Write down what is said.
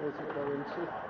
这是高人气。